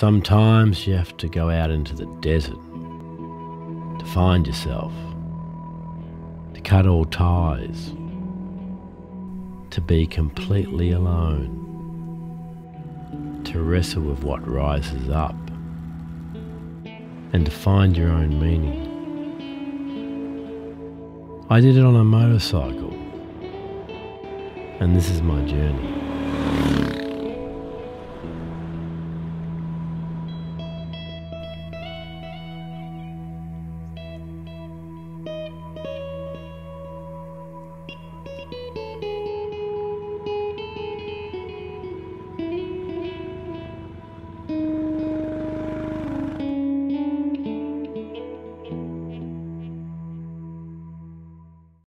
Sometimes you have to go out into the desert to find yourself, to cut all ties, to be completely alone, to wrestle with what rises up, and to find your own meaning. I did it on a motorcycle, and this is my journey.